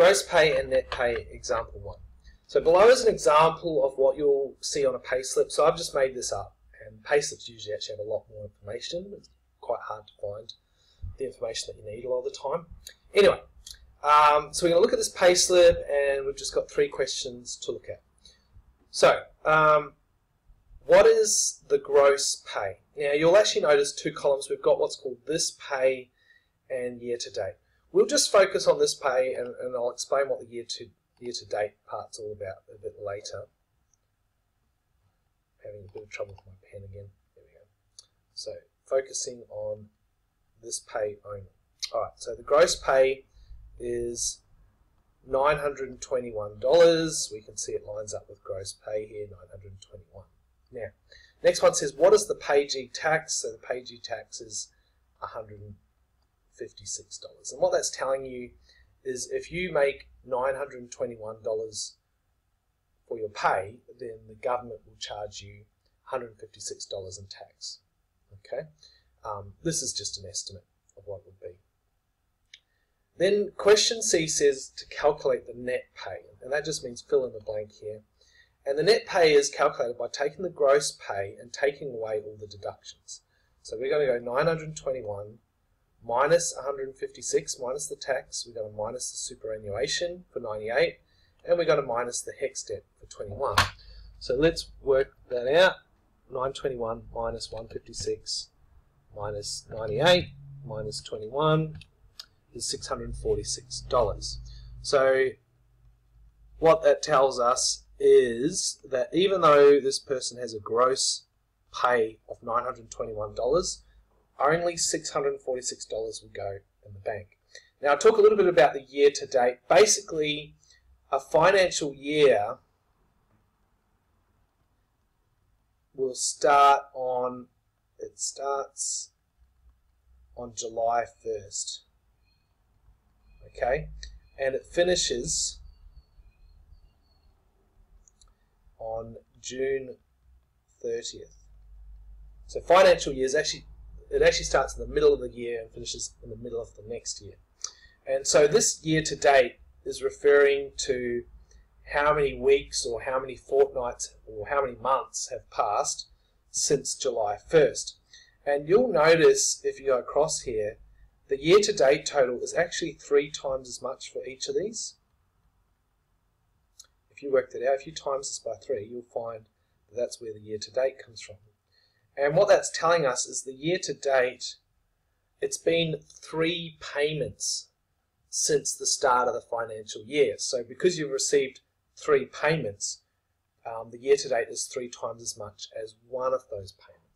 gross pay and net pay example one. So below is an example of what you'll see on a payslip. So I've just made this up, and payslips usually actually have a lot more information. It's quite hard to find the information that you need a lot of the time. Anyway, um, so we're going to look at this payslip, and we've just got three questions to look at. So, um, what is the gross pay? Now, you'll actually notice two columns. We've got what's called this pay and year to date. We'll just focus on this pay, and, and I'll explain what the year to year to date part's all about a bit later. Having a bit of trouble with my pen again. There we go. So, focusing on this pay only. All right. So the gross pay is $921. We can see it lines up with gross pay here, 921. Now, next one says, what is the PAYG tax? So the PAYG tax is $156. And what that's telling you is if you make $921 for your pay, then the government will charge you $156 in tax. Okay, um, This is just an estimate of what it would be. Then question C says to calculate the net pay, and that just means fill in the blank here. And the net pay is calculated by taking the gross pay and taking away all the deductions. So we're going to go 921 minus 156 minus the tax, we're going to minus the superannuation for 98, and we're going to minus the HECS debt for 21. So let's work that out. 921 minus 156 minus 98 minus 21 is $646. So what that tells us is that even though this person has a gross pay of $921, only $646 would go in the bank. Now, I'll talk a little bit about the year to date. Basically, a financial year will start on, it starts on July 1st okay, and it finishes on June 30th. So financial year is actually it actually starts in the middle of the year and finishes in the middle of the next year. And so this year to date is referring to how many weeks or how many fortnights or how many months have passed since July 1st. And you'll notice if you go across here the year-to-date total is actually three times as much for each of these. If you work that out, if you times this by three, you'll find that that's where the year-to-date comes from. And what that's telling us is the year-to-date, it's been three payments since the start of the financial year. So because you've received three payments, um, the year-to-date is three times as much as one of those payments.